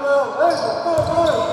mão, anda, vai, vai.